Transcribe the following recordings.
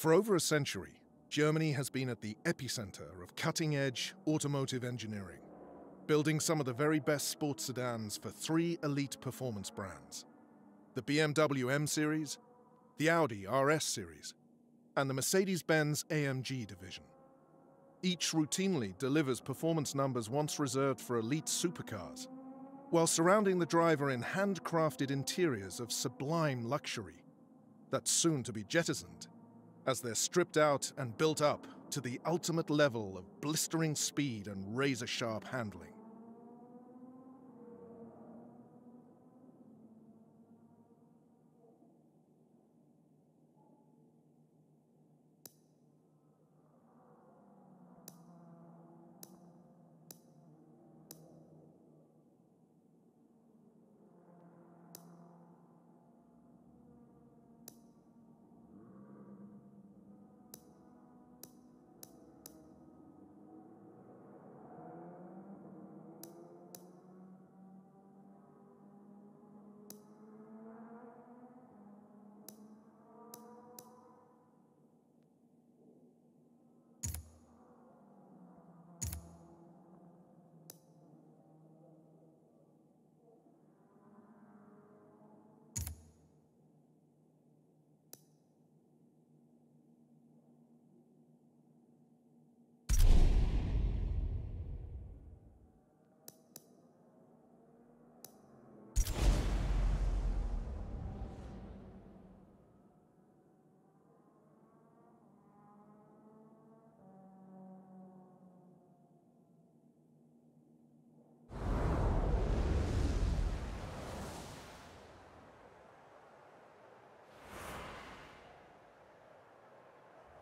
For over a century, Germany has been at the epicenter of cutting edge automotive engineering, building some of the very best sports sedans for three elite performance brands the BMW M Series, the Audi RS Series, and the Mercedes Benz AMG division. Each routinely delivers performance numbers once reserved for elite supercars, while surrounding the driver in handcrafted interiors of sublime luxury that's soon to be jettisoned as they're stripped out and built up to the ultimate level of blistering speed and razor sharp handling.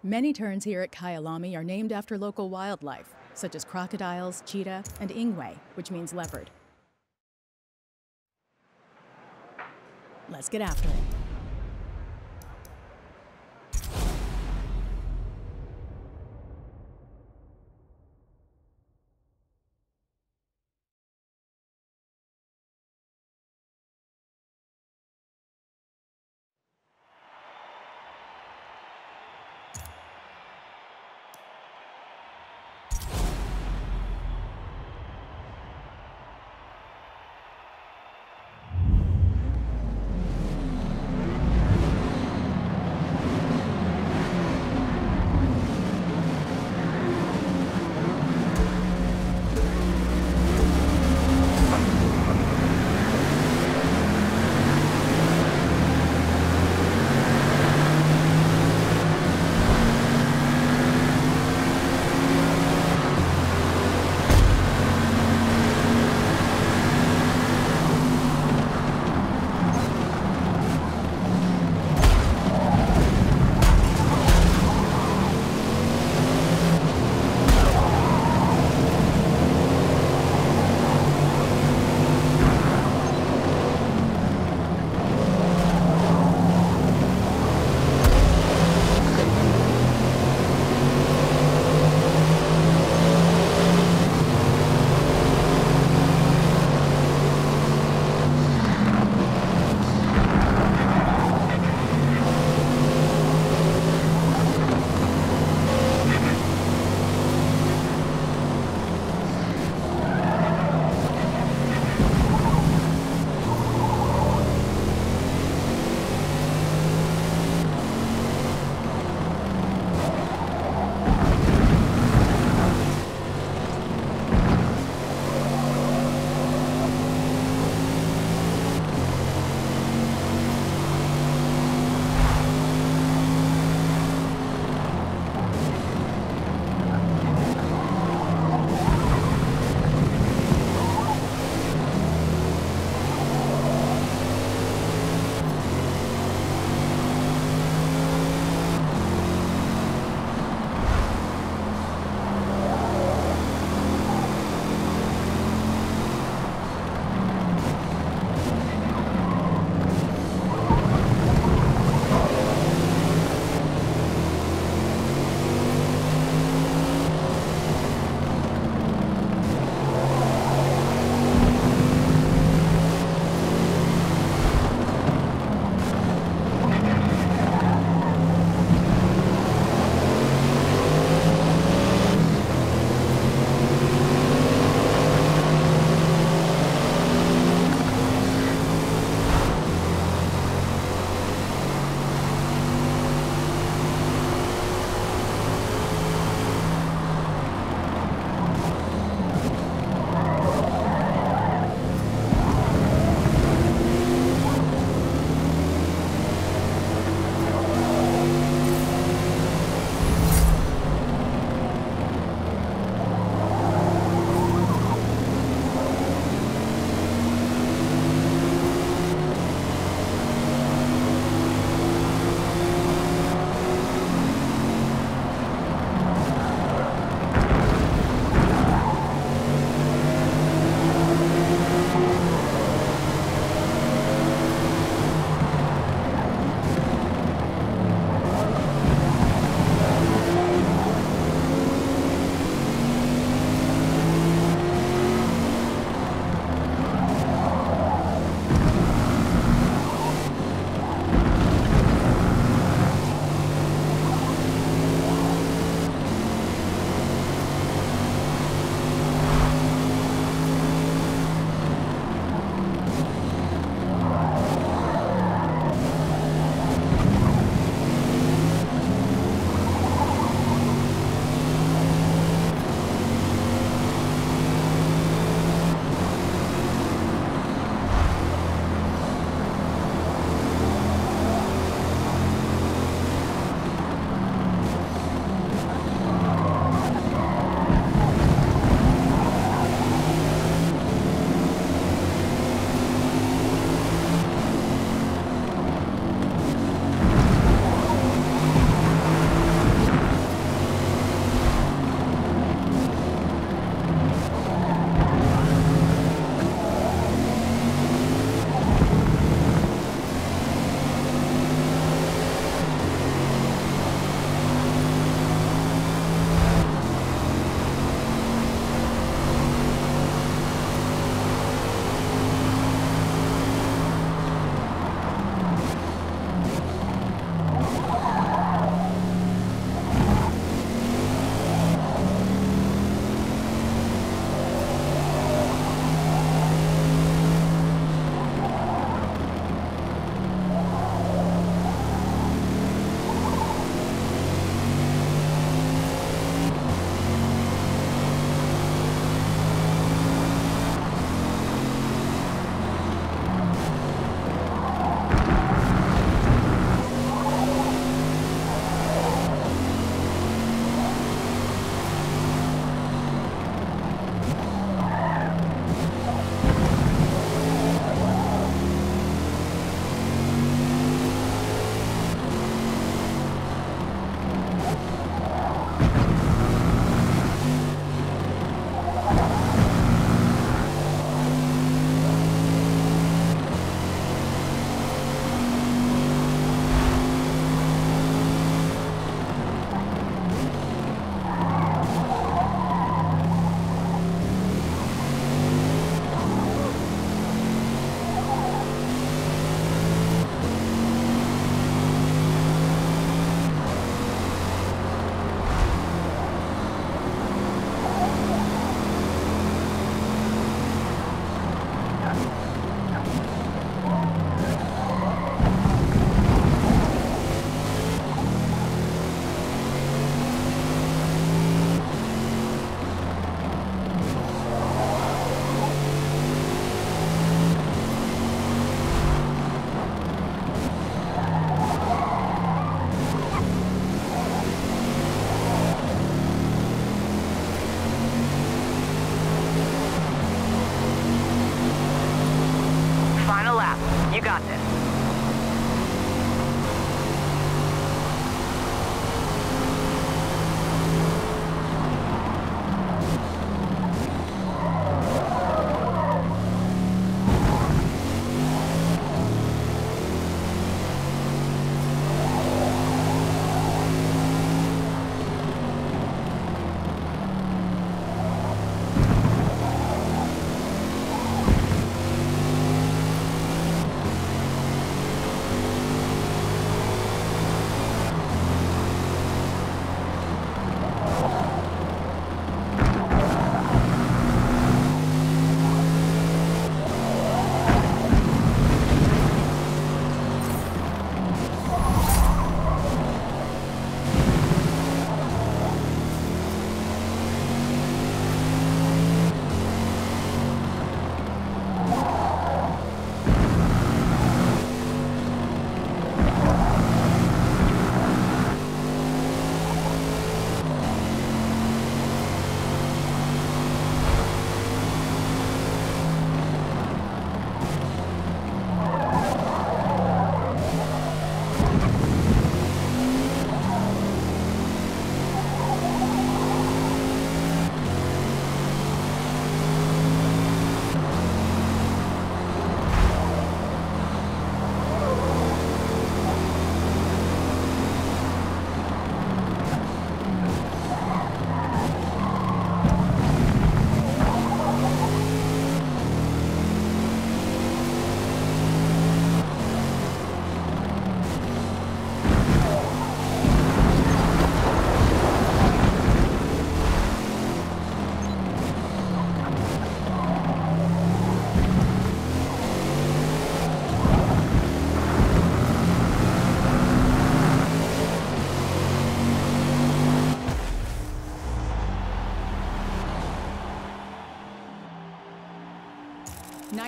Many turns here at Kyalami are named after local wildlife, such as crocodiles, cheetah, and ingwe, which means leopard. Let's get after it.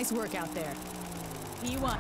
Nice work out there. P1.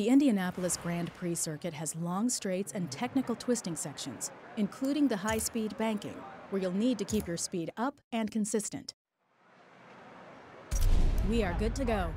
The Indianapolis Grand Prix circuit has long straights and technical twisting sections, including the high speed banking, where you'll need to keep your speed up and consistent. We are good to go.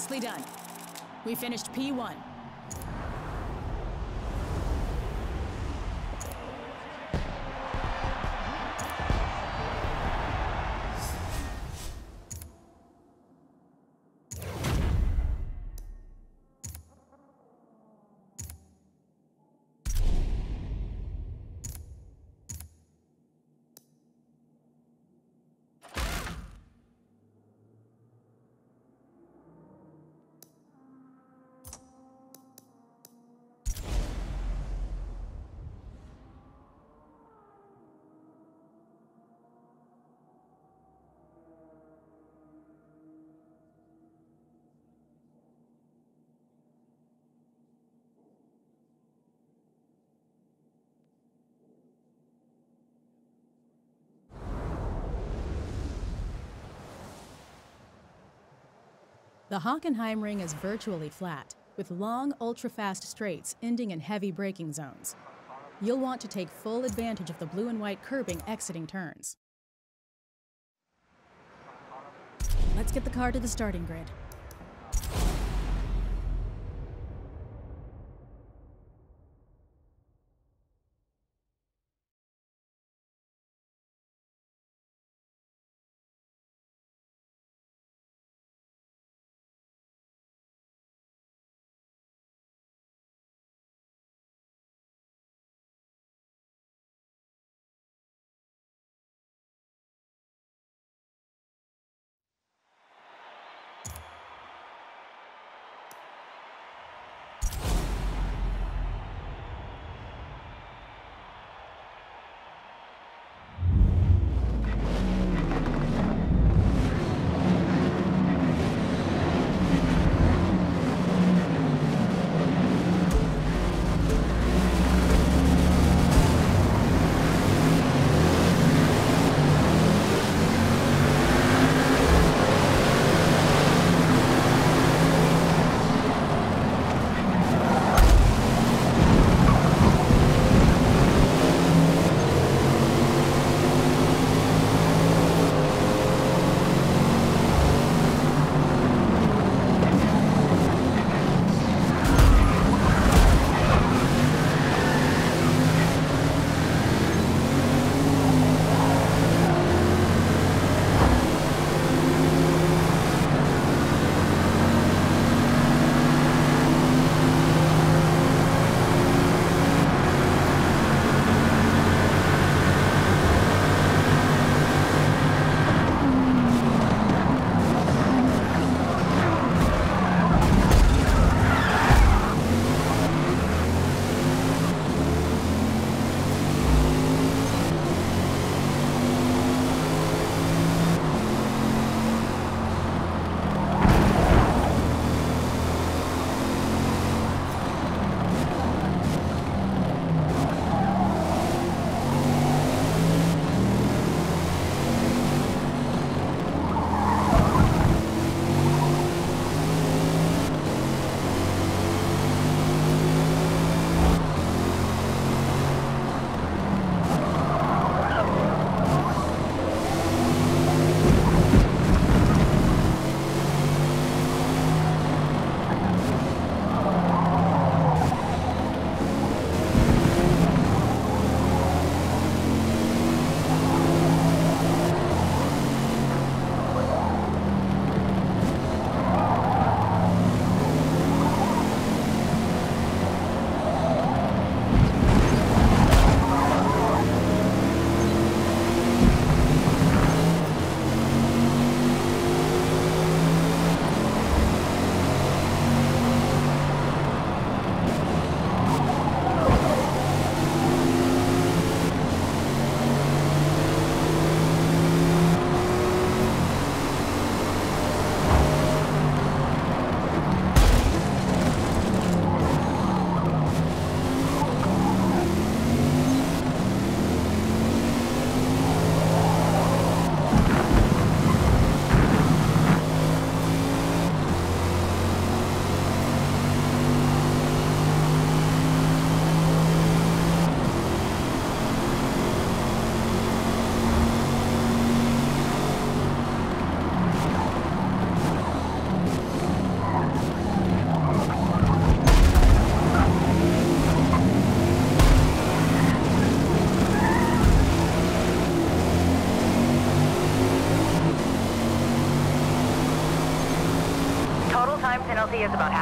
Nicely done. We finished P1. The Hockenheimring is virtually flat, with long, ultra-fast straights ending in heavy braking zones. You'll want to take full advantage of the blue and white curbing exiting turns. Let's get the car to the starting grid. Is about half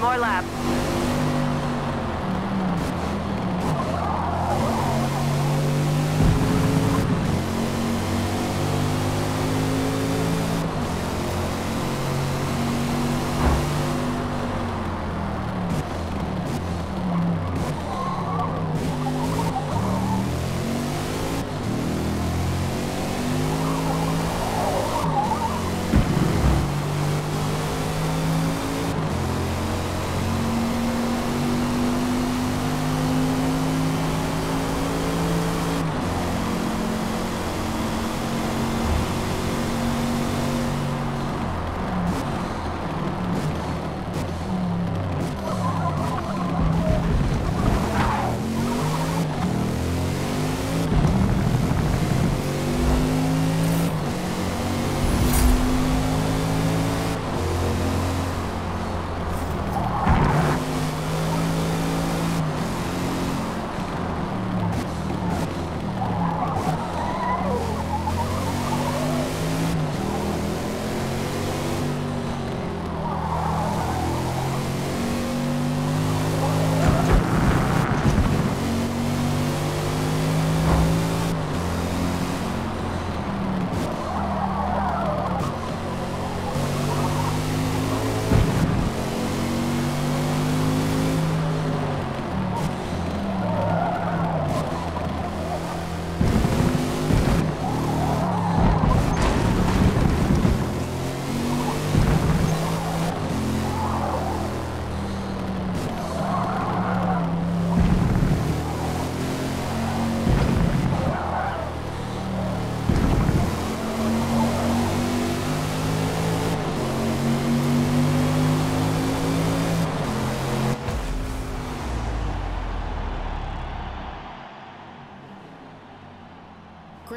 more lap.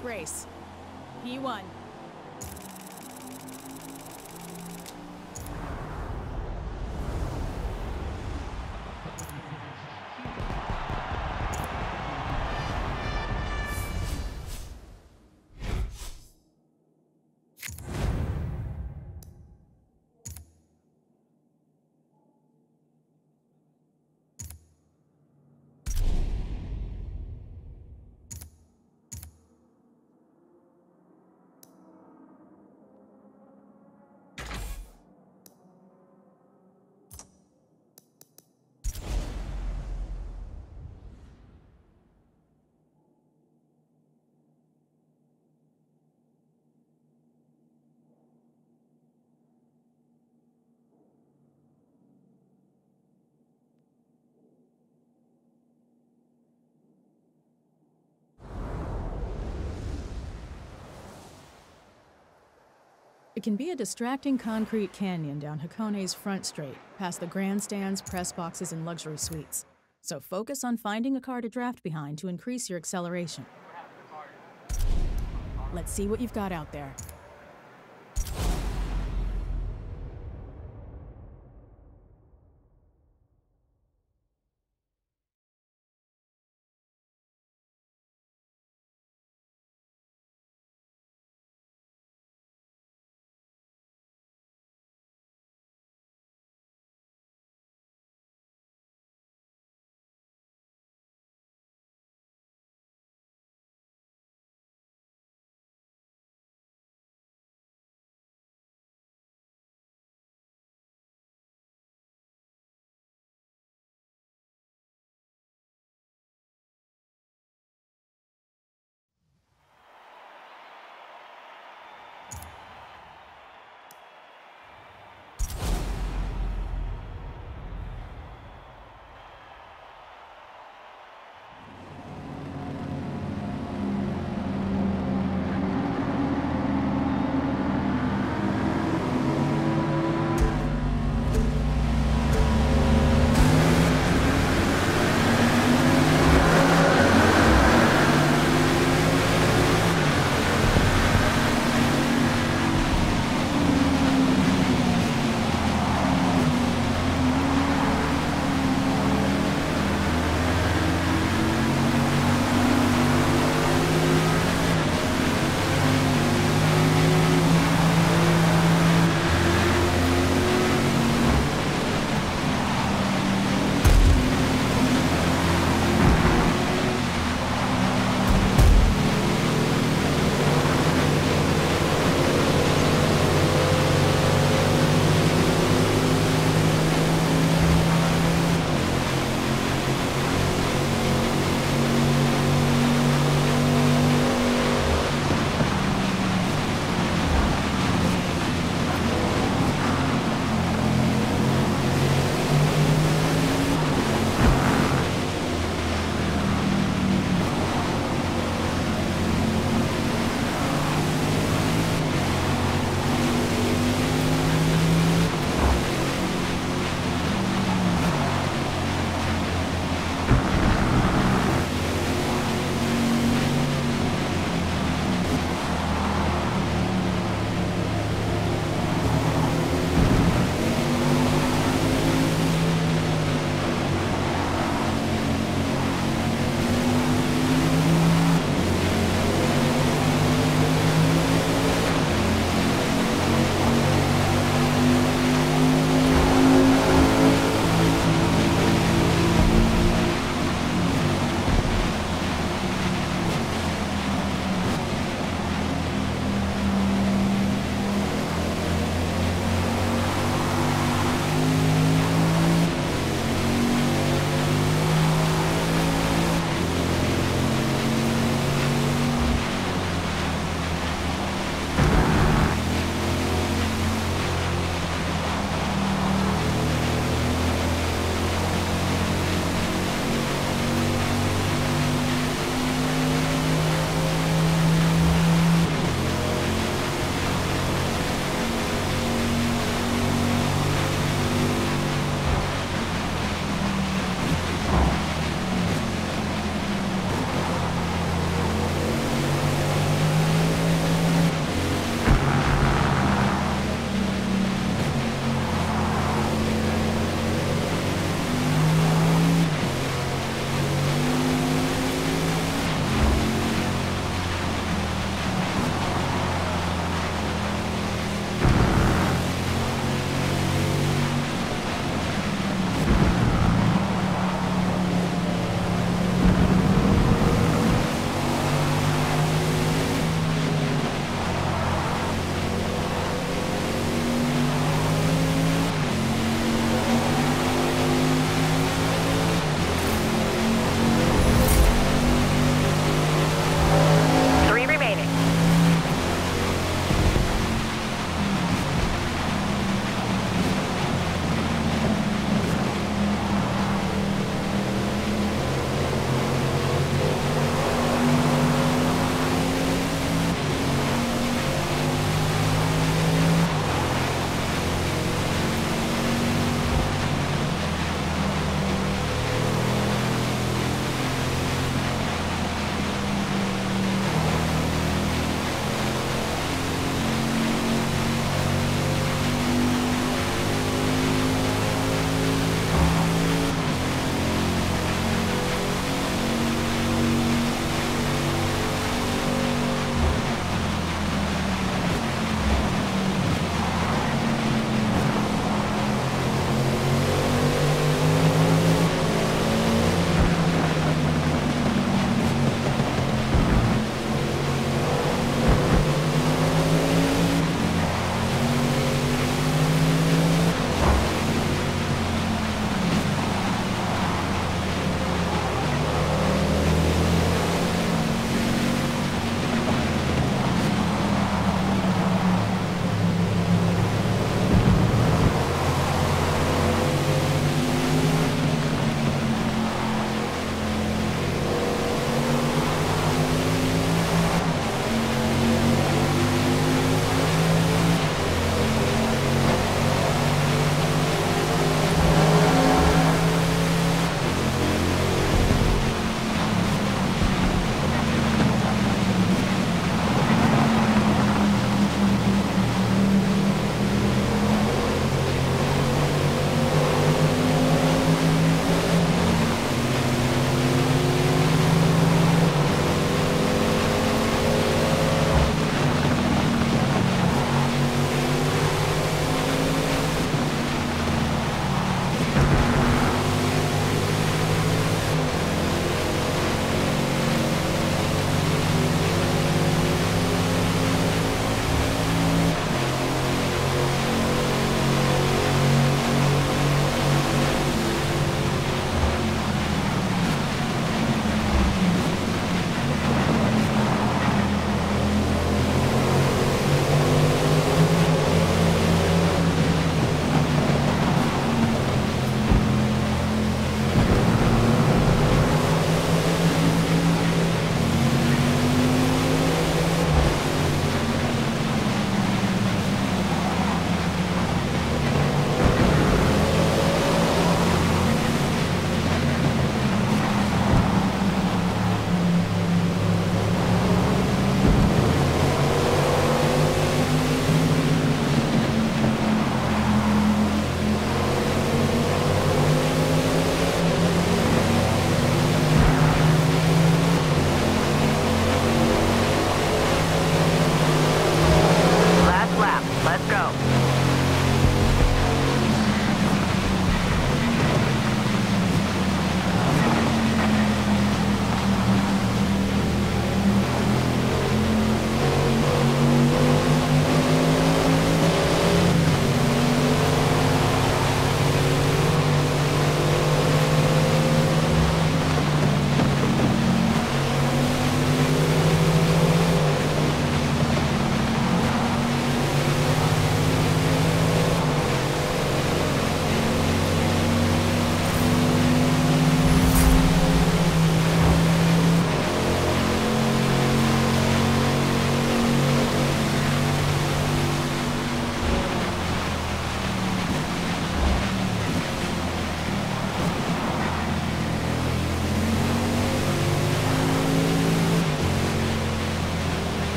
Great race. It can be a distracting concrete canyon down Hakone's front straight, past the grandstands, press boxes, and luxury suites. So focus on finding a car to draft behind to increase your acceleration. Let's see what you've got out there.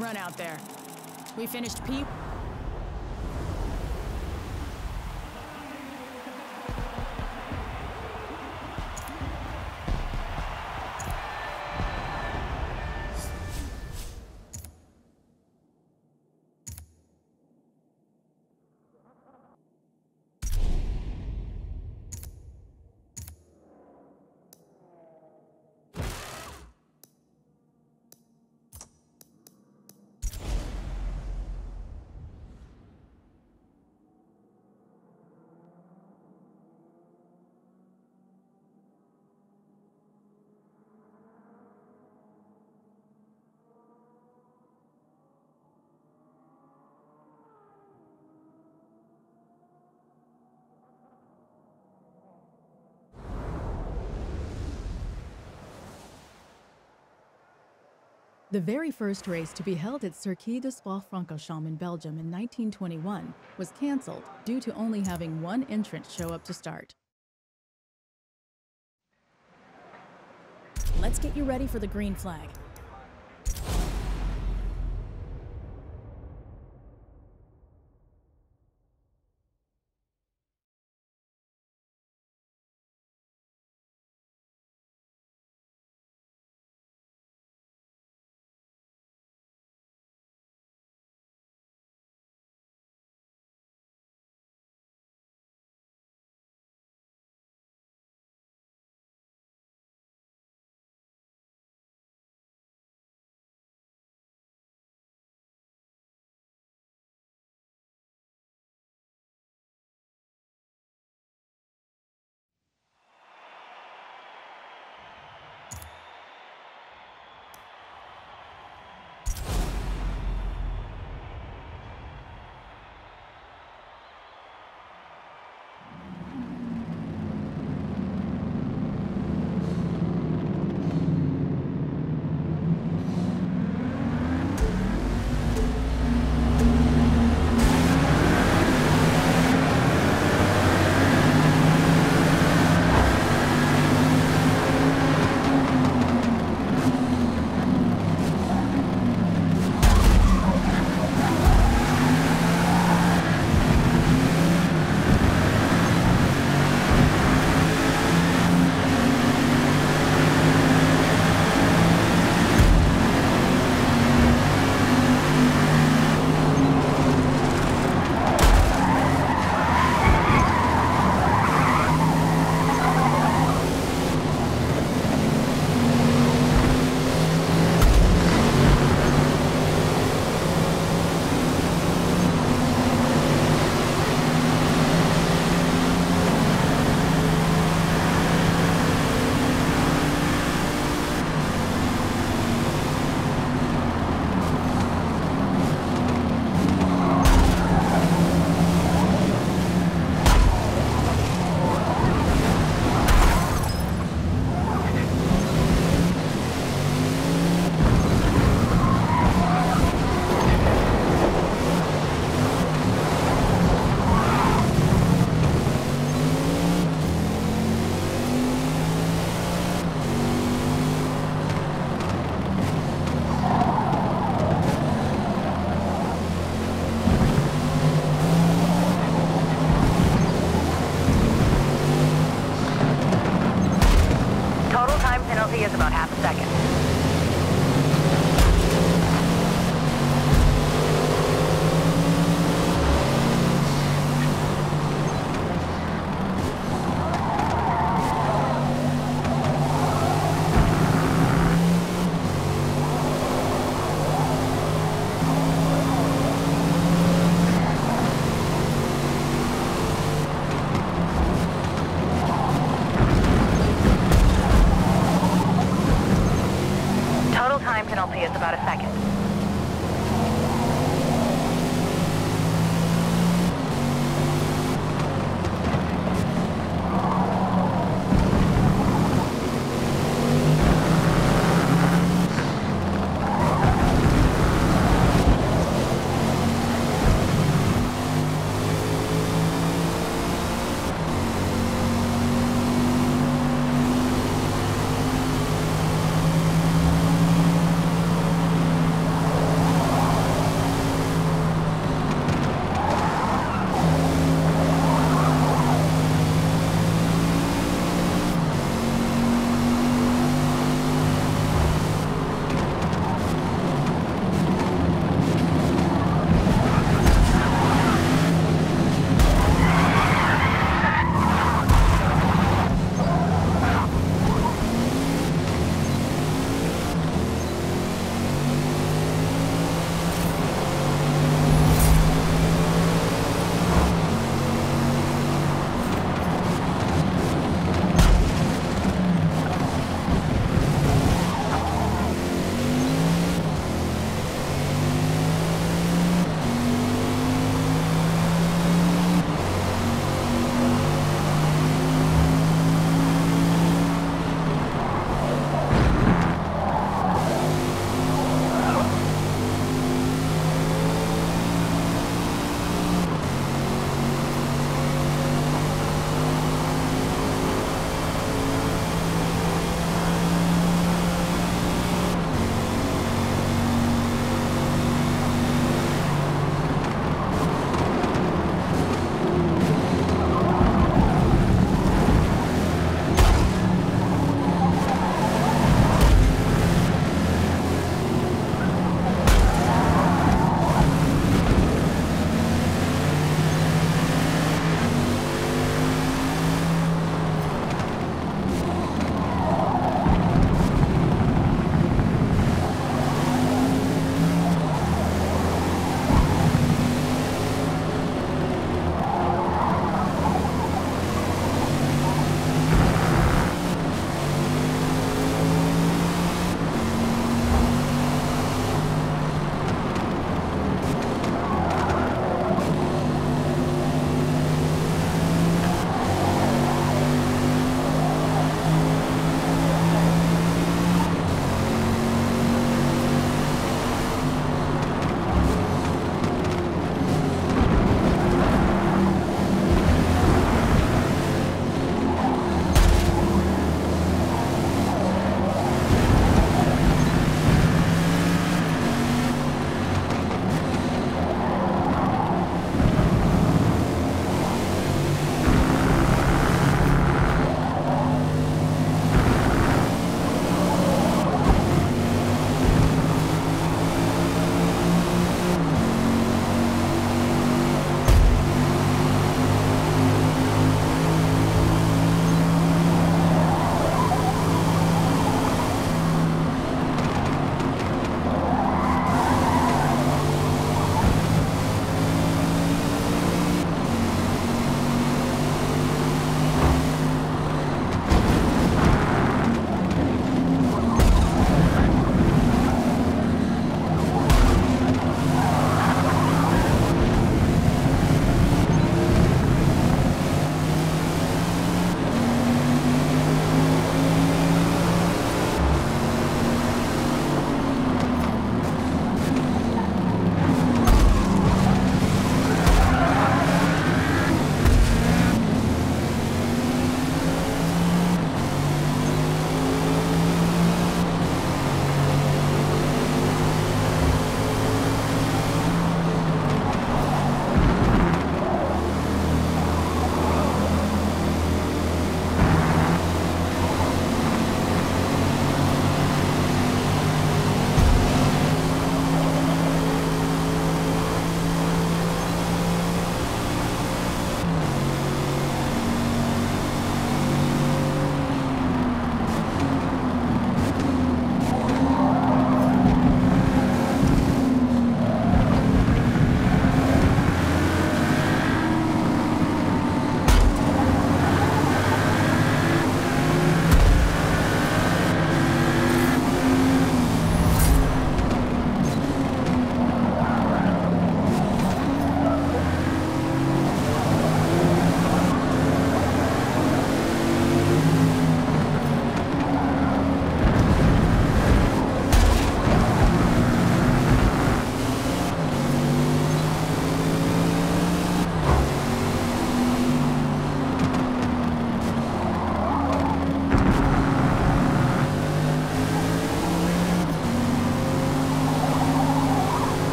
Run out there. We finished P. The very first race to be held at Circuit de Spa-Francorchamps in Belgium in 1921 was cancelled due to only having one entrant show up to start. Let's get you ready for the green flag.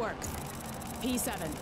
Work. P7,